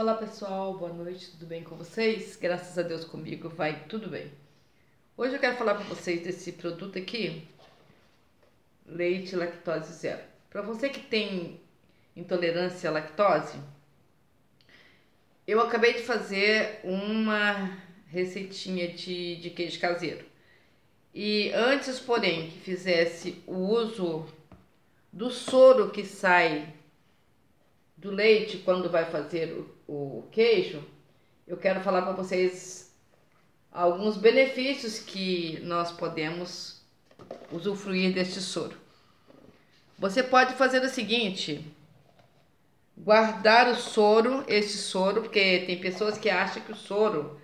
Olá pessoal, boa noite, tudo bem com vocês? Graças a Deus comigo vai tudo bem. Hoje eu quero falar para vocês desse produto aqui, leite lactose zero. Para você que tem intolerância à lactose, eu acabei de fazer uma receitinha de, de queijo caseiro. E antes, porém, que fizesse o uso do soro que sai do leite quando vai fazer o, o queijo, eu quero falar para vocês alguns benefícios que nós podemos usufruir deste soro. Você pode fazer o seguinte: guardar o soro, esse soro, porque tem pessoas que acham que o soro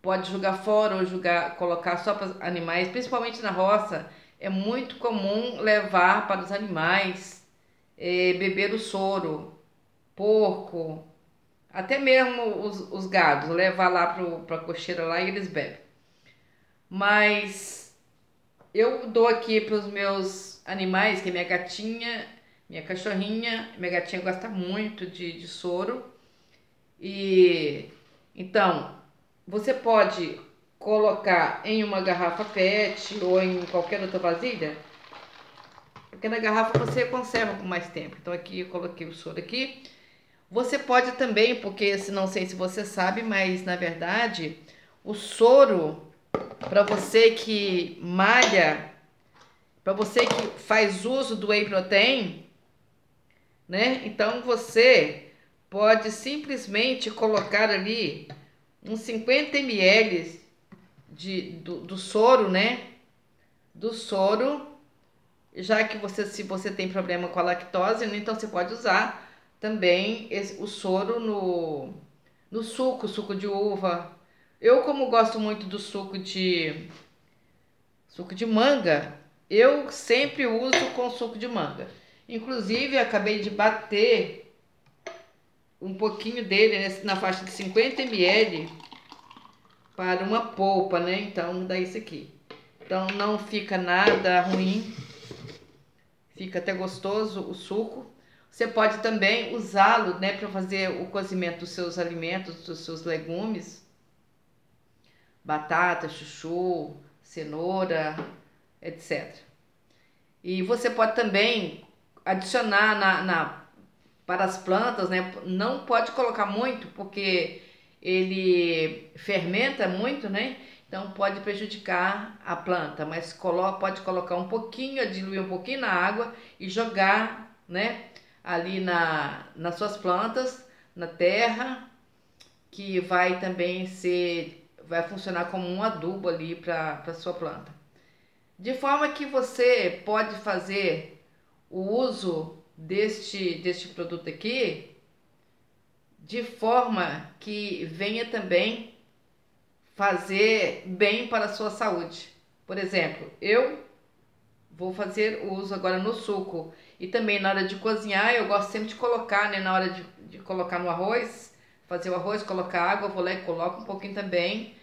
pode jogar fora ou jogar, colocar só para animais, principalmente na roça, é muito comum levar para os animais é, beber o soro, porco, até mesmo os, os gados, levar lá para a cocheira lá e eles bebem. Mas eu dou aqui para os meus animais, que é minha gatinha, minha cachorrinha, minha gatinha gosta muito de, de soro. E então, você pode colocar em uma garrafa PET ou em qualquer outra vasilha porque na garrafa você conserva por mais tempo. Então aqui eu coloquei o soro aqui. Você pode também, porque se não sei se você sabe, mas na verdade o soro para você que malha, para você que faz uso do whey protein, né? Então você pode simplesmente colocar ali uns 50 ml de, do, do soro, né? Do soro já que você, se você tem problema com a lactose, né, então você pode usar também esse, o soro no, no suco, suco de uva. Eu, como gosto muito do suco de suco de manga, eu sempre uso com suco de manga. Inclusive, acabei de bater um pouquinho dele na faixa de 50 ml para uma polpa, né? Então, dá isso aqui. Então, não fica nada ruim fica até gostoso o suco. Você pode também usá-lo né, para fazer o cozimento dos seus alimentos, dos seus legumes, batata, chuchu, cenoura, etc. E você pode também adicionar na, na, para as plantas, né? Não pode colocar muito, porque ele fermenta muito, né? Então pode prejudicar a planta, mas colo pode colocar um pouquinho, diluir um pouquinho na água e jogar, né, ali na, nas suas plantas, na terra, que vai também ser, vai funcionar como um adubo ali para a sua planta. De forma que você pode fazer o uso deste, deste produto aqui de forma que venha também fazer bem para a sua saúde. Por exemplo, eu vou fazer uso agora no suco e também na hora de cozinhar, eu gosto sempre de colocar, né, na hora de, de colocar no arroz, fazer o arroz, colocar água, vou lá e coloco um pouquinho também,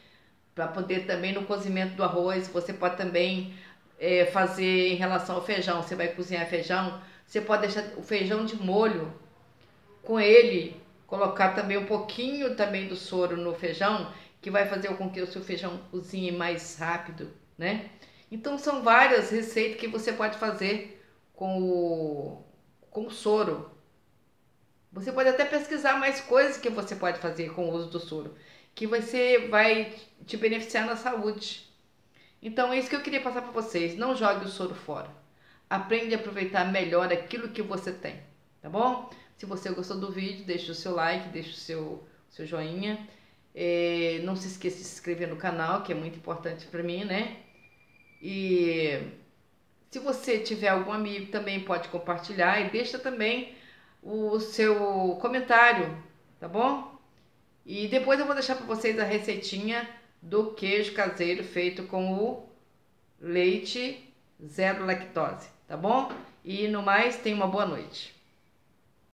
para poder também no cozimento do arroz, você pode também é, fazer em relação ao feijão, você vai cozinhar feijão, você pode deixar o feijão de molho com ele, colocar também um pouquinho também do soro no feijão que vai fazer com que o seu feijão cozinhe mais rápido, né? Então são várias receitas que você pode fazer com o, com o soro. Você pode até pesquisar mais coisas que você pode fazer com o uso do soro, que você vai te beneficiar na saúde. Então é isso que eu queria passar para vocês. Não jogue o soro fora. Aprende a aproveitar melhor aquilo que você tem, tá bom? Se você gostou do vídeo, deixe o seu like, deixe o seu, seu joinha. É, não se esqueça de se inscrever no canal, que é muito importante para mim, né? E se você tiver algum amigo, também pode compartilhar e deixa também o seu comentário, tá bom? E depois eu vou deixar para vocês a receitinha do queijo caseiro feito com o leite zero lactose, tá bom? E no mais, tenha uma boa noite.